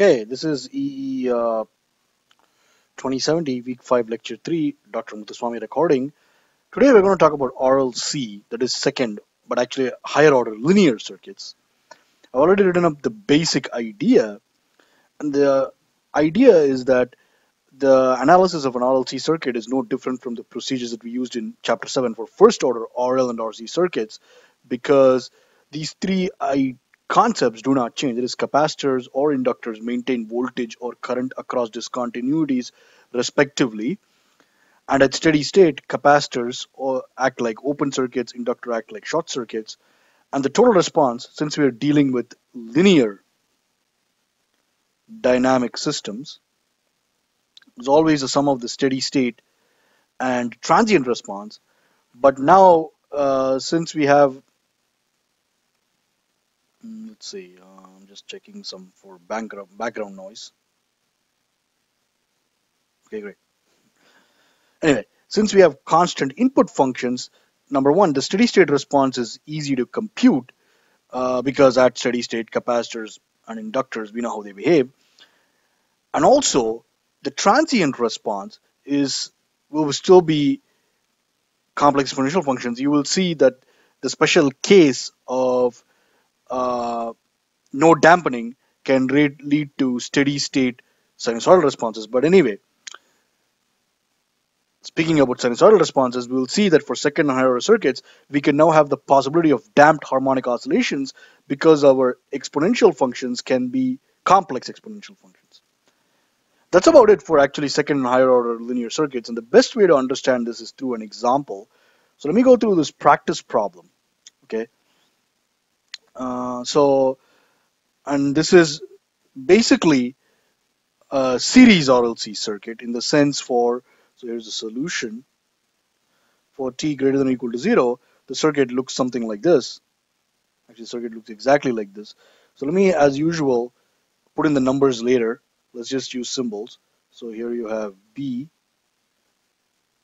Okay, this is EE uh, 2070, week 5, lecture 3, Dr. Muthuswamy recording. Today we're going to talk about RLC, that is second, but actually higher order linear circuits. I've already written up the basic idea, and the idea is that the analysis of an RLC circuit is no different from the procedures that we used in chapter 7 for first order RL and RC circuits because these three I concepts do not change. That is, capacitors or inductors maintain voltage or current across discontinuities, respectively. And at steady state, capacitors or act like open circuits, inductor act like short circuits. And the total response, since we are dealing with linear dynamic systems, is always the sum of the steady state and transient response. But now, uh, since we have let's see uh, I'm just checking some for background background noise. Okay great. Anyway since we have constant input functions number one the steady state response is easy to compute uh, because at steady state capacitors and inductors we know how they behave. And also the transient response is will still be complex exponential functions. You will see that the special case of uh, no dampening can lead to steady state sinusoidal responses. But anyway, speaking about sinusoidal responses, we'll see that for second and higher order circuits, we can now have the possibility of damped harmonic oscillations because our exponential functions can be complex exponential functions. That's about it for actually second and higher order linear circuits. And the best way to understand this is through an example. So let me go through this practice problem. Okay. Uh, so, and this is basically a series RLC circuit in the sense for, so here's the solution. For t greater than or equal to 0, the circuit looks something like this. Actually, the circuit looks exactly like this. So let me, as usual, put in the numbers later. Let's just use symbols. So here you have B,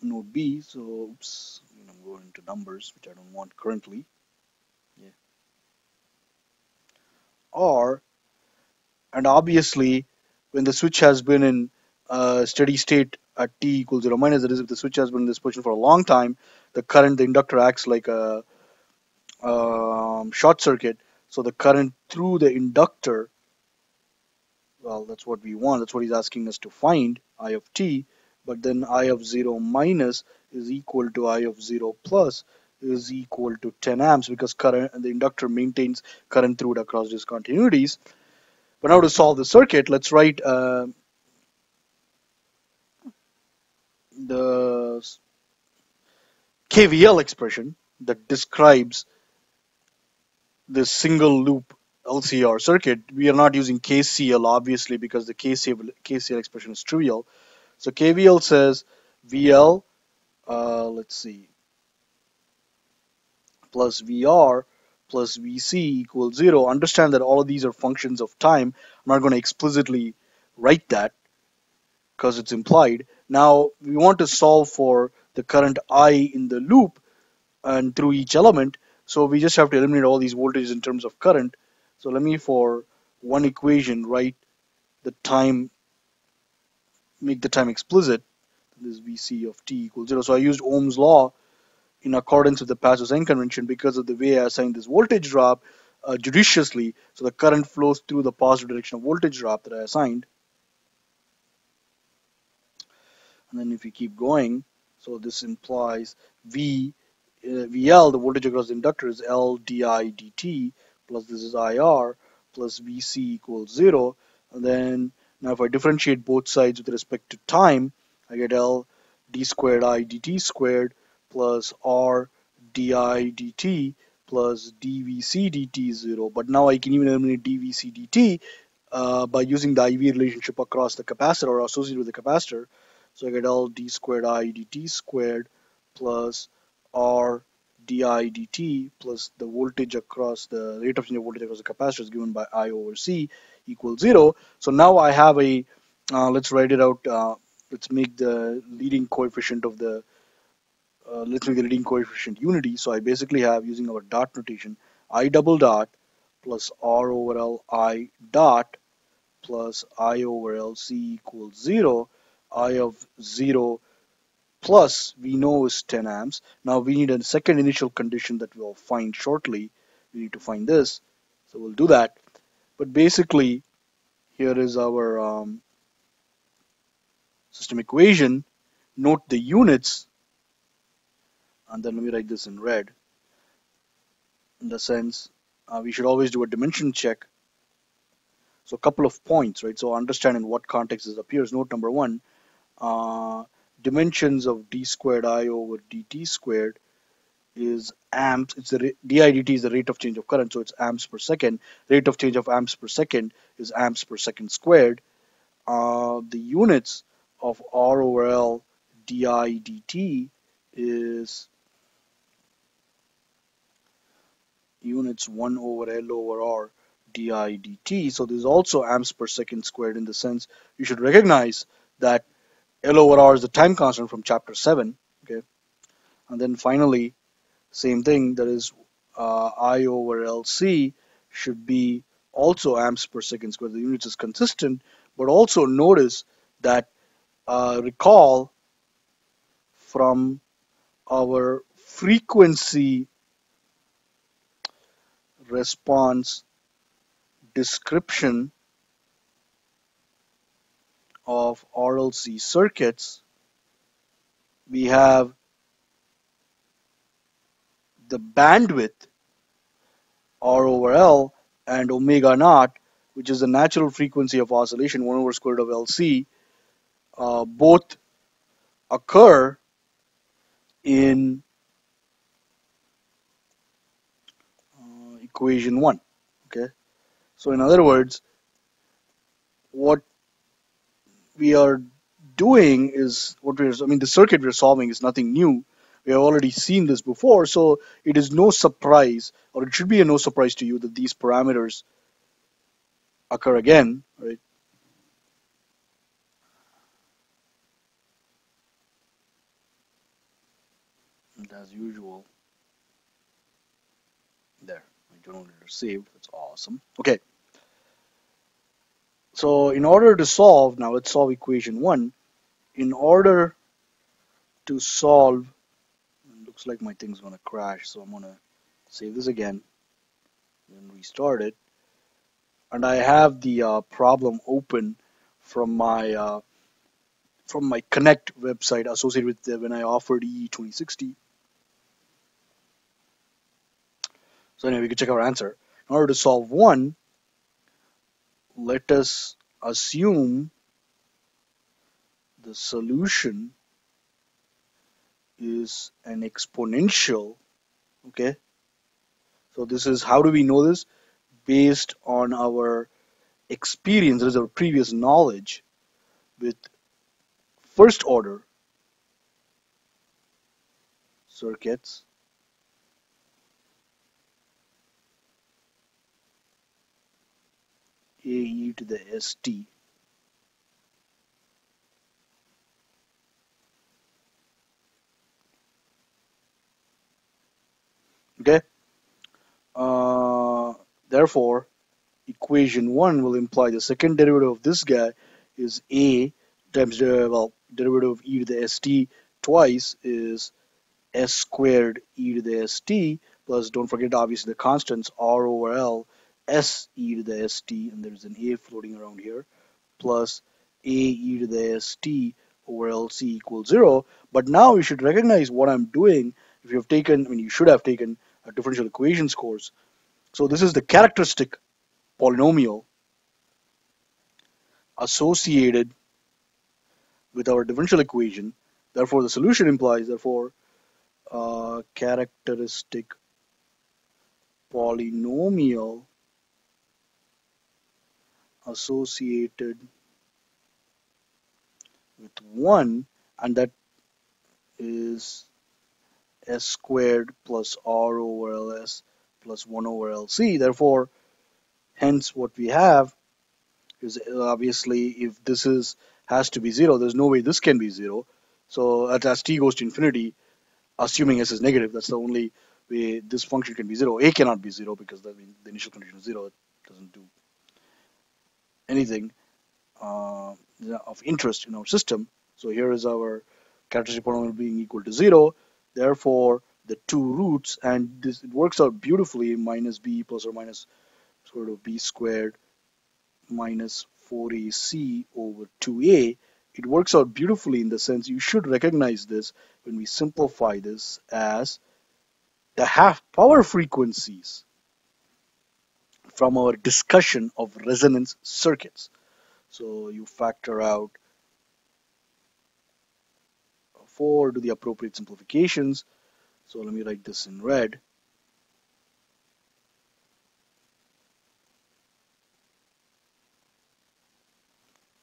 node B. So, oops, I'm going into numbers, which I don't want currently. R and obviously when the switch has been in a steady state at t equals 0 minus that is if the switch has been in this position for a long time the current the inductor acts like a um, short circuit. So the current through the inductor well that's what we want that's what he's asking us to find I of t but then I of 0 minus is equal to I of 0 plus is equal to 10 amps because current the inductor maintains current through it across discontinuities. But now to solve the circuit, let's write uh, the KVL expression that describes this single loop LCR circuit. We are not using KCL obviously because the KCL, KCL expression is trivial. So KVL says VL, uh, let's see, plus VR plus VC equals 0. Understand that all of these are functions of time. I'm not going to explicitly write that because it's implied. Now we want to solve for the current I in the loop and through each element. So we just have to eliminate all these voltages in terms of current. So let me for one equation write the time, make the time explicit. This VC of t equals 0. So I used Ohm's law in accordance with the passive sign convention because of the way I assigned this voltage drop uh, judiciously. So the current flows through the positive direction of voltage drop that I assigned. And then if you keep going, so this implies V, uh, VL, the voltage across the inductor is L di dt, plus this is IR, plus VC equals 0. And then now if I differentiate both sides with respect to time, I get L d squared I dt squared plus r di dt plus dvc dt is 0. But now I can even eliminate dvc dt uh, by using the IV relationship across the capacitor or associated with the capacitor. So I get L d squared I dt squared plus r di dt plus the voltage across the rate of change of voltage across the capacitor is given by I over C equals 0. So now I have a, uh, let's write it out, uh, let's make the leading coefficient of the uh, let's make the leading coefficient unity. So I basically have using our dot notation I double dot plus R over L I dot plus I over LC equals 0. I of 0 plus we know is 10 amps. Now we need a second initial condition that we'll find shortly. We need to find this. So we'll do that. But basically, here is our um, system equation. Note the units. And then let me write this in red. In the sense, uh, we should always do a dimension check. So a couple of points, right? So understand in what context this appears. Note number one, uh, dimensions of d squared i over dt squared is amps. It's the didt is the rate of change of current, so it's amps per second. Rate of change of amps per second is amps per second squared. Uh, the units of r over l di dt is units 1 over L over R di dt. So this is also amps per second squared in the sense you should recognize that L over R is the time constant from chapter 7. Okay, And then finally, same thing, that is uh, I over LC should be also amps per second squared. The units is consistent, but also notice that uh, recall from our frequency response description of RLC circuits, we have the bandwidth R over L and omega naught, which is the natural frequency of oscillation, 1 over square root of LC, uh, both occur in equation 1 okay? So in other words what we are doing is what we're I mean the circuit we're solving is nothing new. We have already seen this before so it is no surprise or it should be a no surprise to you that these parameters occur again right? And as usual don't received. That's awesome. Okay. So in order to solve, now let's solve equation 1. In order to solve, looks like my thing's going to crash, so I'm going to save this again and restart it. And I have the uh, problem open from my uh, from my Connect website associated with the, when I offered EE 2060. So anyway, we can check our answer. In order to solve 1, let us assume the solution is an exponential, okay? So this is, how do we know this? Based on our experience, that is our previous knowledge with first order circuits AE to the ST. Okay. Uh, therefore, equation 1 will imply the second derivative of this guy is A times the, well, derivative of e to the st twice is s squared e to the st plus don't forget obviously the constants r over l s e to the st, and there's an a floating around here, plus a e to the st over lc equals 0. But now you should recognize what I'm doing if you have taken, I mean, you should have taken a differential equations course. So this is the characteristic polynomial associated with our differential equation. Therefore, the solution implies, therefore, uh, characteristic polynomial associated with 1 and that is s squared plus r over ls plus 1 over lc therefore hence what we have is uh, obviously if this is has to be 0 there's no way this can be 0 so as t goes to infinity assuming s is negative that's the only way this function can be 0 a cannot be 0 because the, the initial condition is 0 it doesn't do anything uh, of interest in our system. So here is our characteristic polynomial being equal to 0. Therefore, the two roots, and this it works out beautifully, minus b plus or minus sort of b squared minus 4ac over 2a. It works out beautifully in the sense you should recognize this when we simplify this as the half power frequencies from our discussion of resonance circuits. So you factor out 4 do the appropriate simplifications. So let me write this in red.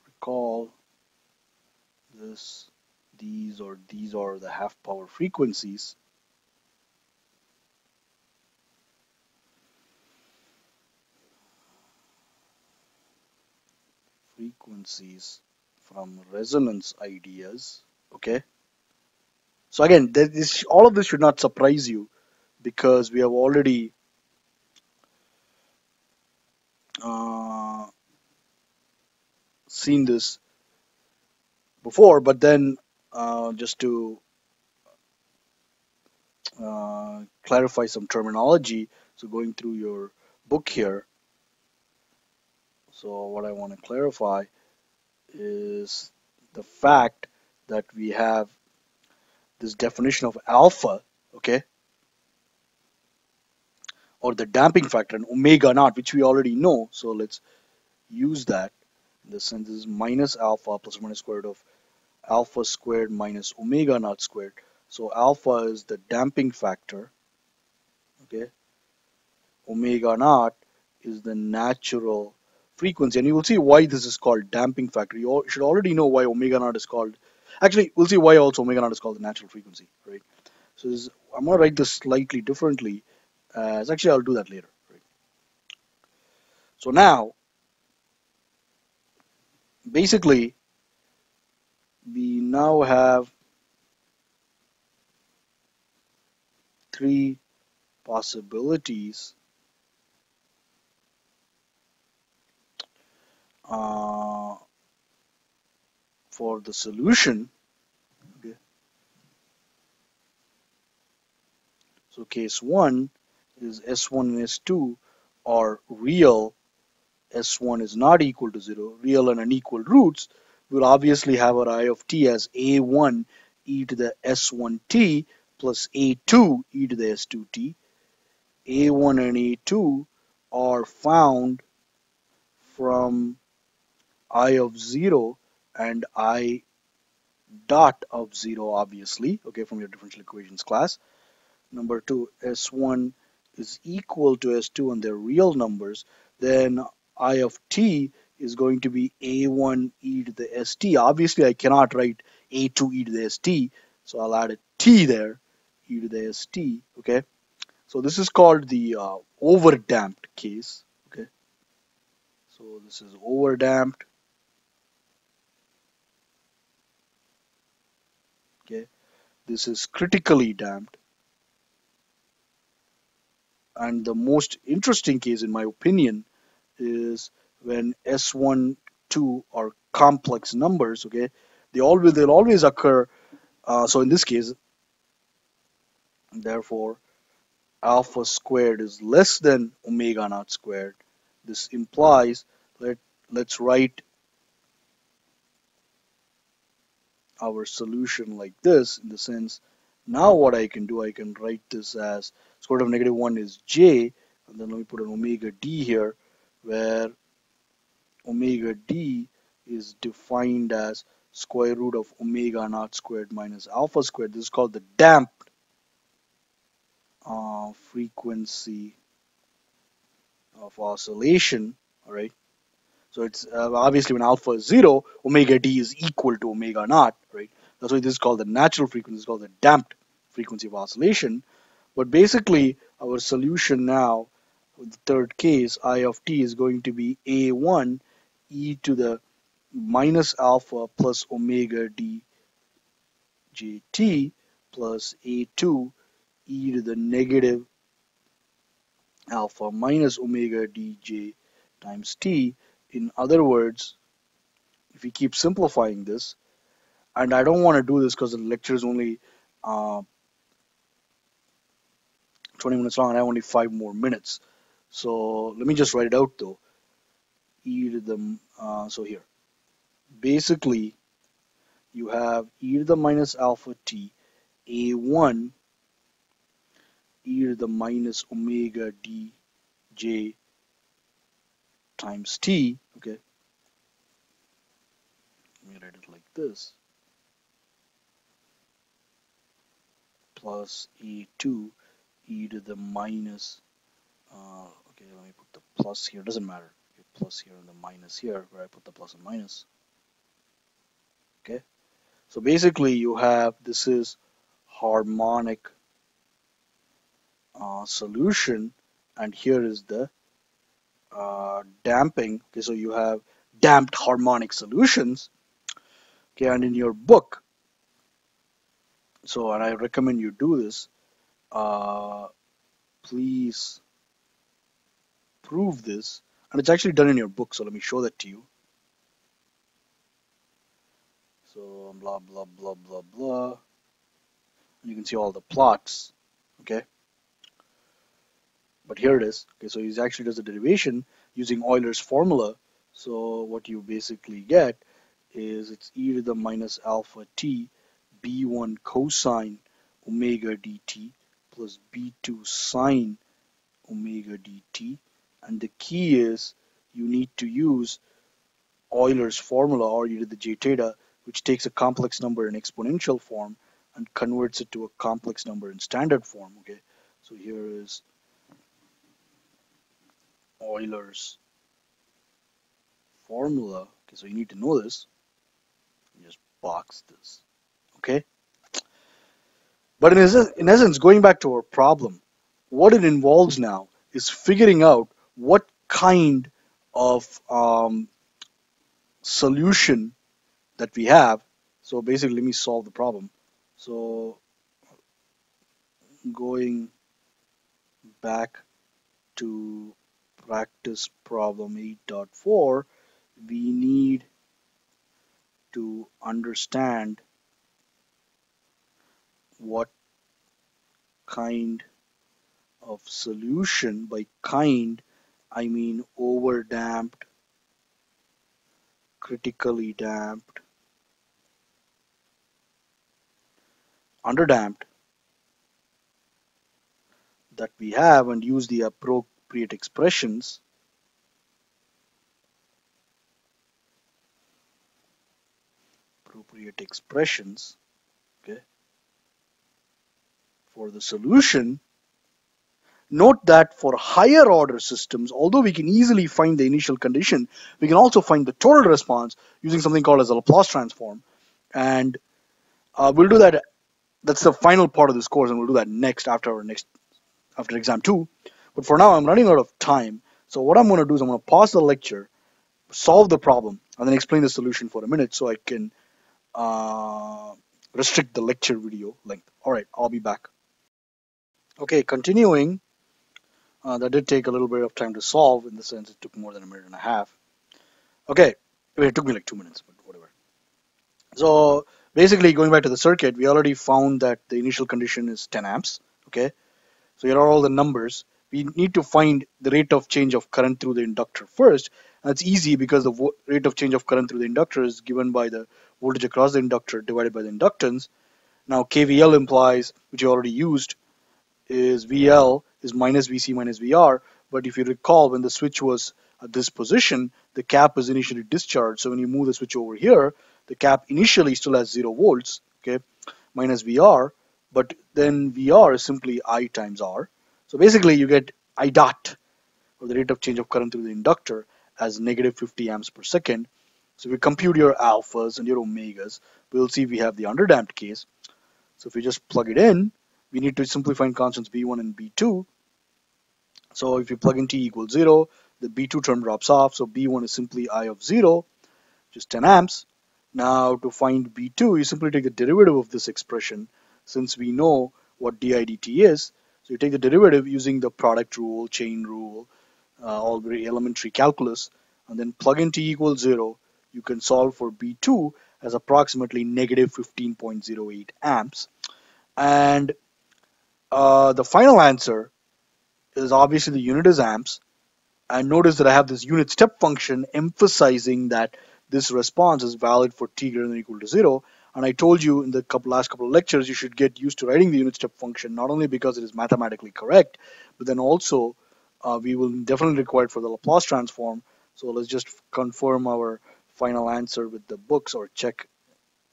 Recall this, these or these are the half power frequencies. Frequencies from resonance ideas okay? So again all of this should not surprise you because we have already uh, seen this before but then uh, just to uh, clarify some terminology so going through your book here so what I want to clarify is the fact that we have this definition of alpha, okay, or the damping factor and omega naught, which we already know. So let's use that. The sense, this is minus alpha plus minus square root of alpha squared minus omega naught squared. So alpha is the damping factor, okay. Omega naught is the natural frequency and you will see why this is called damping factor. You should already know why omega naught is called. Actually, we'll see why also omega naught is called the natural frequency, right? So this, I'm going to write this slightly differently. As actually, I'll do that later. Right? So now, basically, we now have three possibilities uh, for the solution okay. so case 1 is s1 and s2 are real. S1 is not equal to 0 real and unequal roots we'll obviously have our i of t as a1 e to the s1t plus a2 e to the s2t a1 and a2 are found from i of 0 and i dot of 0 obviously okay from your differential equations class. Number 2 s1 is equal to s2 and they're real numbers. Then i of t is going to be a1 e to the st obviously I cannot write a2 e to the st so I'll add a t there e to the st okay? So this is called the uh, over damped case okay? So this is over damped okay this is critically damped and the most interesting case in my opinion is when s1 2 are complex numbers okay? They always they'll always occur uh, so in this case therefore alpha squared is less than omega naught squared. This implies let let's write our solution like this in the sense now what I can do I can write this as square root of negative 1 is j and then let me put an omega d here where omega d is defined as square root of omega naught squared minus alpha squared. This is called the damped uh, frequency of oscillation all right so it's uh, obviously when alpha is 0, omega d is equal to omega naught, right? That's why this is called the natural frequency, it's called the damped frequency of oscillation. But basically, our solution now, the third case, I of t is going to be a1 e to the minus alpha plus omega d jt plus a2 e to the negative alpha minus omega dj times t in other words, if we keep simplifying this, and I don't want to do this because the lecture is only uh, 20 minutes long and I have only five more minutes. So let me just write it out though. e to the, uh, so here, basically you have e to the minus alpha t a1 e to the minus omega dj times t, write it like this. Plus e2 e to the minus, uh, okay, let me put the plus here, doesn't matter. Okay, plus here and the minus here, where I put the plus and minus. Okay, so basically you have, this is harmonic uh, solution and here is the uh, damping okay so you have damped harmonic solutions okay and in your book. So and I recommend you do this. Uh, please prove this. And it's actually done in your book so let me show that to you. So blah blah blah blah blah. And you can see all the plots okay? But here it is. Okay so he actually does the derivation using Euler's formula. So what you basically get is it's e to the minus alpha t b1 cosine omega dt plus b2 sine omega dt and the key is you need to use Euler's formula or e to the j theta which takes a complex number in exponential form and converts it to a complex number in standard form okay so here is Euler's formula. Okay, so you need to know this. Box this. Okay. But in, in essence, going back to our problem, what it involves now is figuring out what kind of um, solution that we have. So basically, let me solve the problem. So going back to practice problem 8.4 we need to understand what kind of solution by kind I mean over damped critically damped under damped that we have and use the appropriate appropriate expressions appropriate expressions okay for the solution. Note that for higher order systems although we can easily find the initial condition we can also find the total response using something called as a Laplace transform. And uh, we'll do that that's the final part of this course and we'll do that next after our next after exam 2 but for now, I'm running out of time. So what I'm going to do is I'm going to pause the lecture, solve the problem, and then explain the solution for a minute so I can uh, restrict the lecture video length. All right, I'll be back. Okay, continuing. Uh, that did take a little bit of time to solve in the sense it took more than a minute and a half. Okay, it took me like two minutes, but whatever. So basically going back to the circuit, we already found that the initial condition is 10 amps. Okay, so here are all the numbers we need to find the rate of change of current through the inductor first. It's easy because the rate of change of current through the inductor is given by the voltage across the inductor divided by the inductance. Now KVL implies, which you already used, is VL is minus VC minus VR. But if you recall, when the switch was at this position, the cap is initially discharged. So when you move the switch over here, the cap initially still has zero volts, okay, minus VR. But then VR is simply I times R. So basically you get I dot or the rate of change of current through the inductor as negative 50 amps per second. So if we compute your alphas and your omegas, we'll see we have the underdamped case. So if we just plug it in, we need to simply find constants B1 and B2. So if you plug in T equals 0, the B2 term drops off. So B1 is simply I of 0, just 10 amps. Now to find B2, you simply take the derivative of this expression since we know what didt is. So you take the derivative using the product rule, chain rule, uh, all very elementary calculus, and then plug in t equals 0, you can solve for B2 as approximately negative 15.08 amps. And uh, the final answer is obviously the unit is amps. And notice that I have this unit step function emphasizing that this response is valid for t greater than equal to 0. And I told you in the couple, last couple of lectures, you should get used to writing the unit step function, not only because it is mathematically correct, but then also uh, we will definitely require it for the Laplace transform. So let's just confirm our final answer with the books or check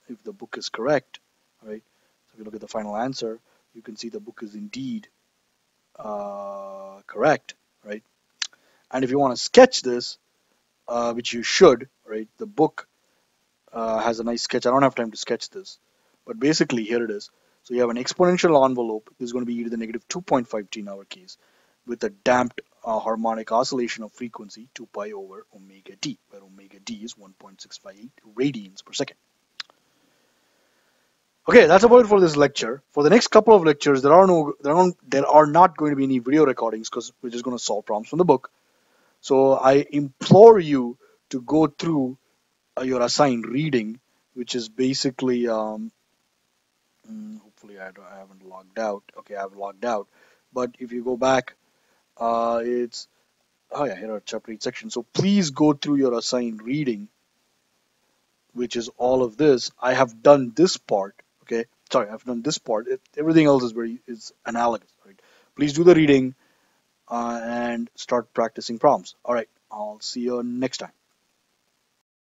if the book is correct, right? So if you look at the final answer, you can see the book is indeed uh, correct, right? And if you want to sketch this, uh, which you should, right? The book uh, has a nice sketch. I don't have time to sketch this, but basically here it is. So you have an exponential envelope. This is going to be e to the negative 2.5t in our case, with a damped uh, harmonic oscillation of frequency 2 pi over omega d, where omega d is 1.658 radians per second. Okay, that's about it for this lecture. For the next couple of lectures, there are no there are, there are not going to be any video recordings because we're just going to solve problems from the book. So I implore you to go through uh, your assigned reading, which is basically, um, hmm, hopefully I, I, haven't logged out. Okay, I've logged out. But if you go back, uh, it's, oh yeah, here are chapter 8 section. So please go through your assigned reading, which is all of this. I have done this part, okay? Sorry, I've done this part. It, everything else is very, is analogous, right? Please do the reading uh, and start practicing problems. All right, I'll see you next time.